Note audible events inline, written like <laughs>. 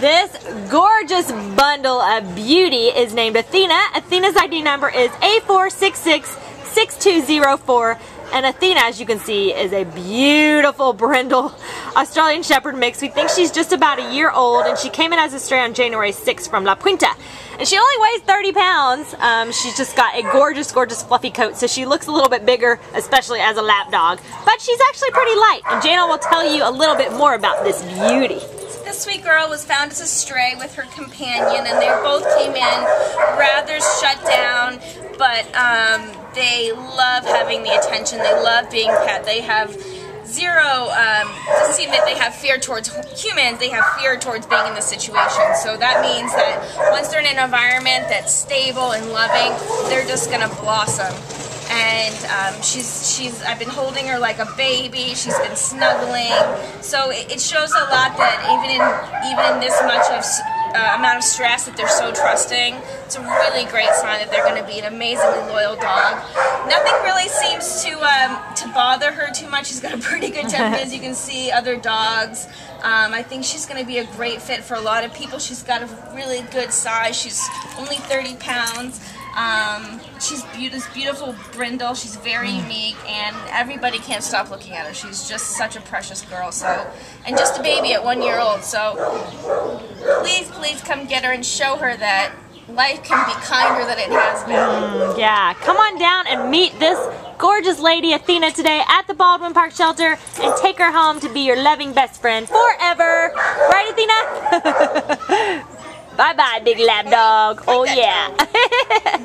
This gorgeous bundle of beauty is named Athena. Athena's ID number is A4666204. And Athena, as you can see, is a beautiful brindle <laughs> Australian Shepherd mix. We think she's just about a year old, and she came in as a stray on January 6th from La Puente. And she only weighs 30 pounds. Um, she's just got a gorgeous, gorgeous fluffy coat, so she looks a little bit bigger, especially as a lap dog. But she's actually pretty light, and Jana will tell you a little bit more about this beauty. This sweet girl was found as a stray with her companion, and they both came in rather shut down, but um, they love having the attention. They love being pet. They have zero, um, seem that they have fear towards humans, they have fear towards being in the situation. So that means that once they're in an environment that's stable and loving, they're just going to blossom. And um, she's, she's, I've been holding her like a baby, she's been snuggling. So it, it shows a lot that even in, even in this much of uh, amount of stress that they're so trusting. It's a really great sign that they're going to be an amazingly loyal dog. Nothing really seems to um, to bother her too much. She's got a pretty good <laughs> temper, as you can see. Other dogs. Um, I think she's going to be a great fit for a lot of people. She's got a really good size. She's only 30 pounds. Um, she's be this beautiful brindle. She's very mm. unique, and everybody can't stop looking at her. She's just such a precious girl. So, and just a baby at one year old. So, please, please come get her and show her that life can be kinder than it has been. Mm, yeah, come on down and meet this gorgeous lady Athena today at the Baldwin Park Shelter and take her home to be your loving best friend forever. Right, Athena? <laughs> Bye bye, big lab dog. Oh, yeah.